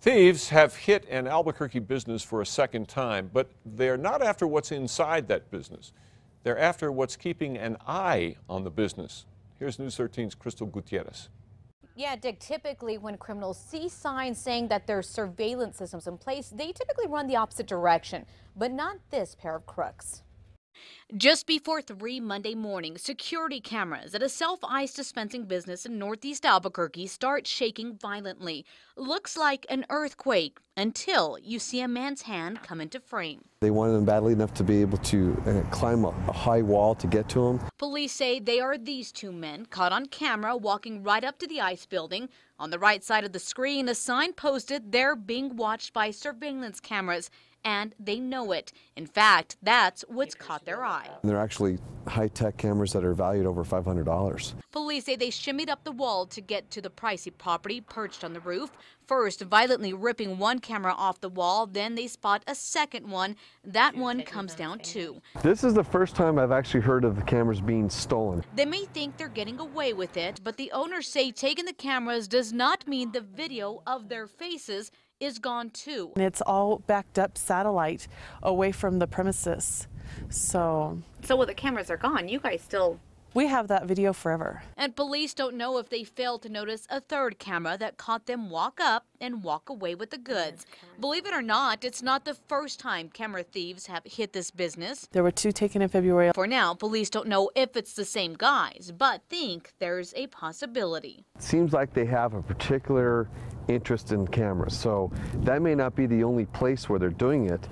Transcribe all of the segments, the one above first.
Thieves have hit an Albuquerque business for a second time, but they're not after what's inside that business. They're after what's keeping an eye on the business. Here's News 13's Crystal Gutierrez. Yeah, Dick, typically when criminals see signs saying that there's surveillance systems in place, they typically run the opposite direction, but not this pair of crooks. Just before 3 Monday morning, security cameras at a self ice dispensing business in northeast Albuquerque start shaking violently. Looks like an earthquake until you see a man's hand come into frame. They wanted him badly enough to be able to uh, climb a, a high wall to get to him. Police say they are these two men caught on camera walking right up to the ice building. On the right side of the screen, a sign posted they're being watched by surveillance cameras and they know it. In fact, that's what's caught their eye. They're actually high-tech cameras that are valued over $500. Police say they shimmied up the wall to get to the pricey property perched on the roof. First, violently ripping one camera off the wall, then they spot a second one. That one comes down too. This is the first time I've actually heard of the cameras being stolen. They may think they're getting away with it, but the owners say taking the cameras does not mean the video of their faces is gone too. It's all backed up satellite away from the premises. So So while the cameras are gone, you guys still we have that video forever. And police don't know if they failed to notice a third camera that caught them walk up and walk away with the goods. Believe it or not, it's not the first time camera thieves have hit this business. There were two taken in February. For now, police don't know if it's the same guys, but think there's a possibility. It seems like they have a particular interest in cameras, so that may not be the only place where they're doing it.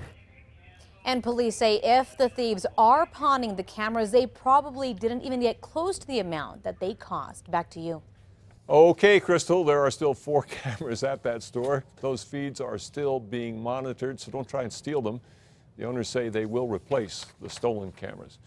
And police say if the thieves are pawning the cameras, they probably didn't even get close to the amount that they cost. Back to you. Okay, Crystal, there are still four cameras at that store. Those feeds are still being monitored, so don't try and steal them. The owners say they will replace the stolen cameras.